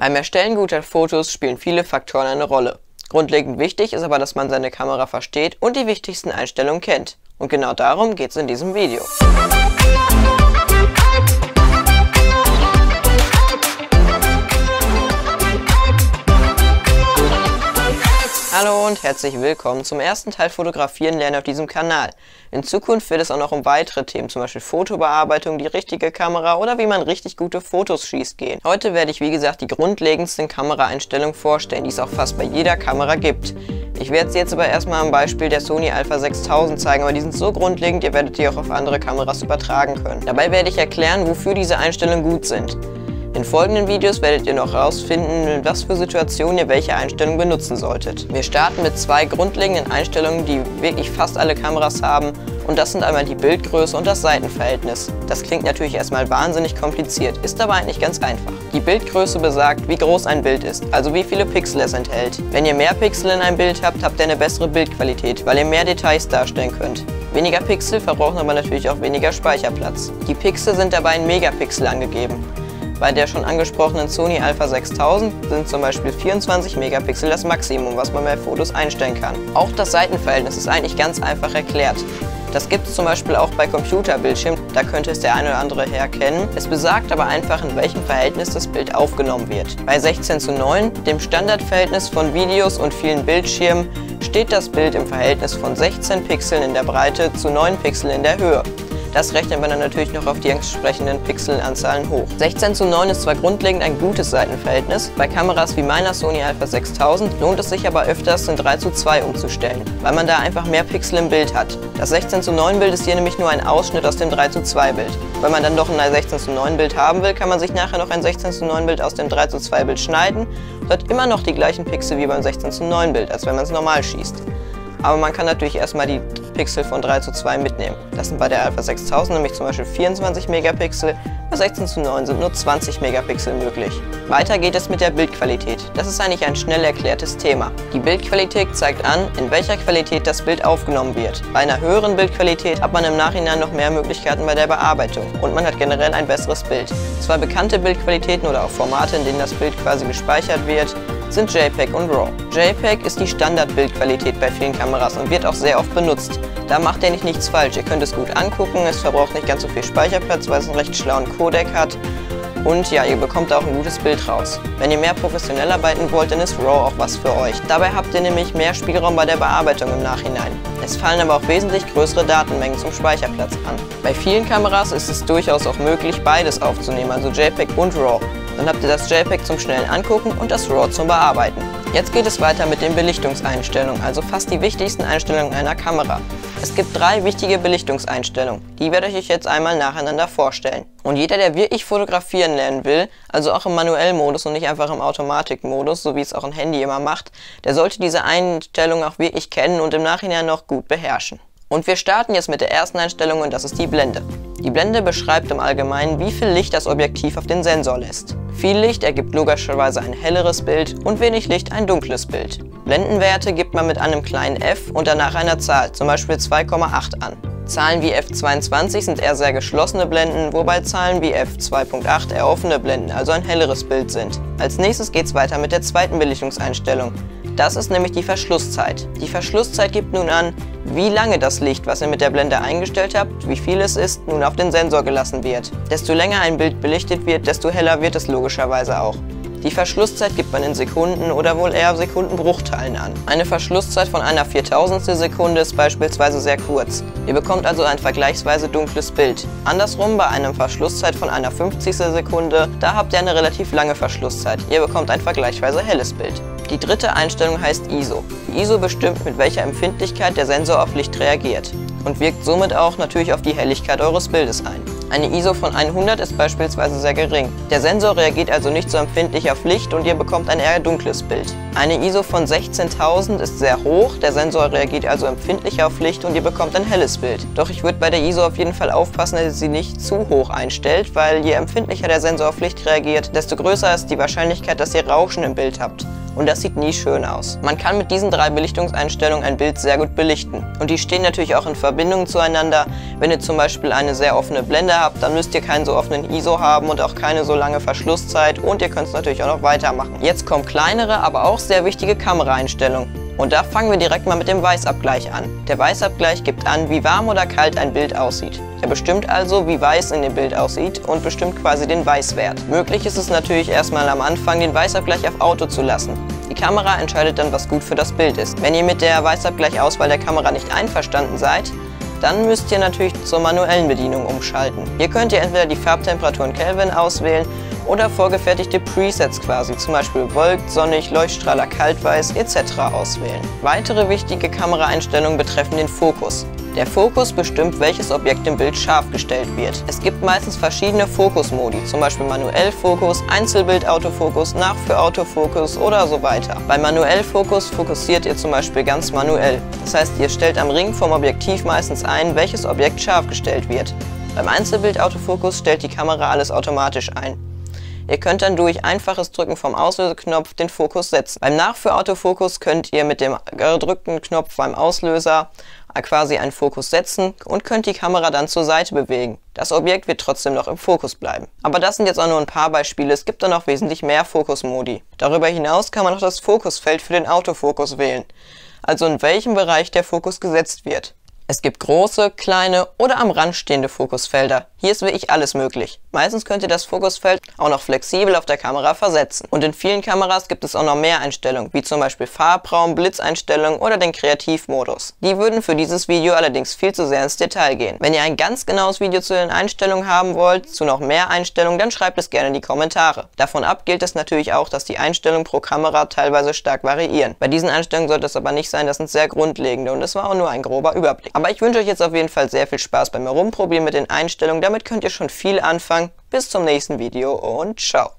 Beim Erstellen guter Fotos spielen viele Faktoren eine Rolle. Grundlegend wichtig ist aber, dass man seine Kamera versteht und die wichtigsten Einstellungen kennt. Und genau darum geht es in diesem Video. Hallo und herzlich willkommen zum ersten Teil Fotografieren lernen auf diesem Kanal. In Zukunft wird es auch noch um weitere Themen, zum Beispiel Fotobearbeitung, die richtige Kamera oder wie man richtig gute Fotos schießt gehen. Heute werde ich wie gesagt die grundlegendsten Kameraeinstellungen vorstellen, die es auch fast bei jeder Kamera gibt. Ich werde sie jetzt aber erstmal am Beispiel der Sony Alpha 6000 zeigen, aber die sind so grundlegend, ihr werdet die auch auf andere Kameras übertragen können. Dabei werde ich erklären, wofür diese Einstellungen gut sind. In folgenden Videos werdet ihr noch herausfinden, in was für Situationen ihr welche Einstellung benutzen solltet. Wir starten mit zwei grundlegenden Einstellungen, die wirklich fast alle Kameras haben und das sind einmal die Bildgröße und das Seitenverhältnis. Das klingt natürlich erstmal wahnsinnig kompliziert, ist aber eigentlich ganz einfach. Die Bildgröße besagt, wie groß ein Bild ist, also wie viele Pixel es enthält. Wenn ihr mehr Pixel in einem Bild habt, habt ihr eine bessere Bildqualität, weil ihr mehr Details darstellen könnt. Weniger Pixel verbrauchen aber natürlich auch weniger Speicherplatz. Die Pixel sind dabei in Megapixel angegeben. Bei der schon angesprochenen Sony Alpha 6000 sind zum Beispiel 24 Megapixel das Maximum, was man bei Fotos einstellen kann. Auch das Seitenverhältnis ist eigentlich ganz einfach erklärt. Das gibt es zum Beispiel auch bei Computerbildschirmen, da könnte es der eine oder andere herkennen. Es besagt aber einfach, in welchem Verhältnis das Bild aufgenommen wird. Bei 16 zu 9, dem Standardverhältnis von Videos und vielen Bildschirmen, steht das Bild im Verhältnis von 16 Pixeln in der Breite zu 9 Pixeln in der Höhe. Das rechnet man dann natürlich noch auf die entsprechenden Pixelanzahlen hoch. 16 zu 9 ist zwar grundlegend ein gutes Seitenverhältnis, bei Kameras wie meiner Sony Alpha 6000 lohnt es sich aber öfters in 3 zu 2 umzustellen, weil man da einfach mehr Pixel im Bild hat. Das 16 zu 9 Bild ist hier nämlich nur ein Ausschnitt aus dem 3 zu 2 Bild. Wenn man dann doch ein 16 zu 9 Bild haben will, kann man sich nachher noch ein 16 zu 9 Bild aus dem 3 zu 2 Bild schneiden und hat immer noch die gleichen Pixel wie beim 16 zu 9 Bild, als wenn man es normal schießt. Aber man kann natürlich erstmal die Pixel von 3 zu 2 mitnehmen. Das sind bei der Alpha 6000 nämlich zum Beispiel 24 Megapixel, bei 16 zu 9 sind nur 20 Megapixel möglich. Weiter geht es mit der Bildqualität. Das ist eigentlich ein schnell erklärtes Thema. Die Bildqualität zeigt an, in welcher Qualität das Bild aufgenommen wird. Bei einer höheren Bildqualität hat man im Nachhinein noch mehr Möglichkeiten bei der Bearbeitung und man hat generell ein besseres Bild. Zwei bekannte Bildqualitäten oder auch Formate, in denen das Bild quasi gespeichert wird, sind JPEG und RAW. JPEG ist die Standardbildqualität bei vielen Kameras und wird auch sehr oft benutzt. Da macht ihr nicht nichts falsch, ihr könnt es gut angucken, es verbraucht nicht ganz so viel Speicherplatz, weil es einen recht schlauen Codec hat und ja, ihr bekommt auch ein gutes Bild raus. Wenn ihr mehr professionell arbeiten wollt, dann ist RAW auch was für euch. Dabei habt ihr nämlich mehr Spielraum bei der Bearbeitung im Nachhinein. Es fallen aber auch wesentlich größere Datenmengen zum Speicherplatz an. Bei vielen Kameras ist es durchaus auch möglich, beides aufzunehmen, also JPEG und RAW. Dann habt ihr das JPEG zum schnellen Angucken und das RAW zum Bearbeiten. Jetzt geht es weiter mit den Belichtungseinstellungen, also fast die wichtigsten Einstellungen einer Kamera. Es gibt drei wichtige Belichtungseinstellungen. Die werde ich euch jetzt einmal nacheinander vorstellen. Und jeder, der wirklich fotografieren lernen will, also auch im Manuellmodus und nicht einfach im Automatikmodus, so wie es auch ein Handy immer macht, der sollte diese Einstellungen auch wirklich kennen und im Nachhinein noch gut beherrschen. Und wir starten jetzt mit der ersten Einstellung und das ist die Blende. Die Blende beschreibt im Allgemeinen, wie viel Licht das Objektiv auf den Sensor lässt. Viel Licht ergibt logischerweise ein helleres Bild und wenig Licht ein dunkles Bild. Blendenwerte gibt man mit einem kleinen f und danach einer Zahl, zum Beispiel 2,8 an. Zahlen wie f22 sind eher sehr geschlossene Blenden, wobei Zahlen wie f2.8 eher offene Blenden, also ein helleres Bild sind. Als nächstes geht es weiter mit der zweiten Belichtungseinstellung. Das ist nämlich die Verschlusszeit. Die Verschlusszeit gibt nun an, wie lange das Licht, was ihr mit der Blende eingestellt habt, wie viel es ist, nun auf den Sensor gelassen wird. Desto länger ein Bild belichtet wird, desto heller wird es logischerweise auch. Die Verschlusszeit gibt man in Sekunden oder wohl eher Sekundenbruchteilen an. Eine Verschlusszeit von einer Viertausendstel Sekunde ist beispielsweise sehr kurz. Ihr bekommt also ein vergleichsweise dunkles Bild. Andersrum bei einer Verschlusszeit von einer Fünfzigstel Sekunde, da habt ihr eine relativ lange Verschlusszeit. Ihr bekommt ein vergleichsweise helles Bild. Die dritte Einstellung heißt ISO. Die ISO bestimmt, mit welcher Empfindlichkeit der Sensor auf Licht reagiert und wirkt somit auch natürlich auf die Helligkeit eures Bildes ein. Eine ISO von 100 ist beispielsweise sehr gering. Der Sensor reagiert also nicht so empfindlich auf Licht und ihr bekommt ein eher dunkles Bild. Eine ISO von 16.000 ist sehr hoch, der Sensor reagiert also empfindlich auf Licht und ihr bekommt ein helles Bild. Doch ich würde bei der ISO auf jeden Fall aufpassen, dass ihr sie nicht zu hoch einstellt, weil je empfindlicher der Sensor auf Licht reagiert, desto größer ist die Wahrscheinlichkeit, dass ihr Rauschen im Bild habt. Und das sieht nie schön aus. Man kann mit diesen drei Belichtungseinstellungen ein Bild sehr gut belichten und die stehen natürlich auch in Verbindung zueinander. Wenn ihr zum Beispiel eine sehr offene Blende habt, dann müsst ihr keinen so offenen ISO haben und auch keine so lange Verschlusszeit und ihr könnt es natürlich auch noch weitermachen. Jetzt kommen kleinere, aber auch sehr wichtige Kameraeinstellungen. Und da fangen wir direkt mal mit dem Weißabgleich an. Der Weißabgleich gibt an, wie warm oder kalt ein Bild aussieht. Er bestimmt also, wie weiß in dem Bild aussieht und bestimmt quasi den Weißwert. Möglich ist es natürlich erstmal am Anfang, den Weißabgleich auf Auto zu lassen. Die Kamera entscheidet dann, was gut für das Bild ist. Wenn ihr mit der Weißabgleichauswahl der Kamera nicht einverstanden seid, dann müsst ihr natürlich zur manuellen Bedienung umschalten. Hier könnt ihr entweder die Farbtemperatur in Kelvin auswählen oder vorgefertigte Presets quasi, zum Beispiel Wolkt, Sonnig, Leuchtstrahler, Kaltweiß etc. auswählen. Weitere wichtige Kameraeinstellungen betreffen den Fokus. Der Fokus bestimmt, welches Objekt im Bild scharf gestellt wird. Es gibt meistens verschiedene Fokusmodi, zum Beispiel Manuellfokus, Einzelbild-Autofokus, Nachführautofokus oder so weiter. Bei Manuellfokus fokussiert ihr zum Beispiel ganz manuell. Das heißt, ihr stellt am Ring vom Objektiv meistens ein, welches Objekt scharf gestellt wird. Beim Einzelbild-Autofokus stellt die Kamera alles automatisch ein. Ihr könnt dann durch einfaches Drücken vom Auslöseknopf den Fokus setzen. Beim Nachführautofokus könnt ihr mit dem gedrückten Knopf beim Auslöser quasi einen Fokus setzen und könnt die Kamera dann zur Seite bewegen. Das Objekt wird trotzdem noch im Fokus bleiben. Aber das sind jetzt auch nur ein paar Beispiele, es gibt dann noch wesentlich mehr Fokusmodi. Darüber hinaus kann man noch das Fokusfeld für den Autofokus wählen, also in welchem Bereich der Fokus gesetzt wird. Es gibt große, kleine oder am Rand stehende Fokusfelder. Hier ist wirklich alles möglich. Meistens könnt ihr das Fokusfeld auch noch flexibel auf der Kamera versetzen. Und in vielen Kameras gibt es auch noch mehr Einstellungen, wie zum Beispiel Farbraum, Blitzeinstellungen oder den Kreativmodus. Die würden für dieses Video allerdings viel zu sehr ins Detail gehen. Wenn ihr ein ganz genaues Video zu den Einstellungen haben wollt, zu noch mehr Einstellungen, dann schreibt es gerne in die Kommentare. Davon ab gilt es natürlich auch, dass die Einstellungen pro Kamera teilweise stark variieren. Bei diesen Einstellungen sollte es aber nicht sein, das sind sehr grundlegende und es war auch nur ein grober Überblick. Aber ich wünsche euch jetzt auf jeden Fall sehr viel Spaß beim Herumprobieren mit den Einstellungen. Damit könnt ihr schon viel anfangen. Bis zum nächsten Video und ciao.